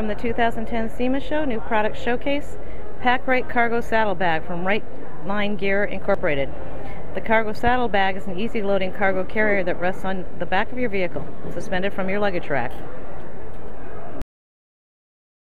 from the 2010 SEMA Show, new product showcase, PackRight Cargo Saddlebag from Right Line Gear Incorporated. The cargo saddle bag is an easy loading cargo carrier that rests on the back of your vehicle, suspended from your luggage rack.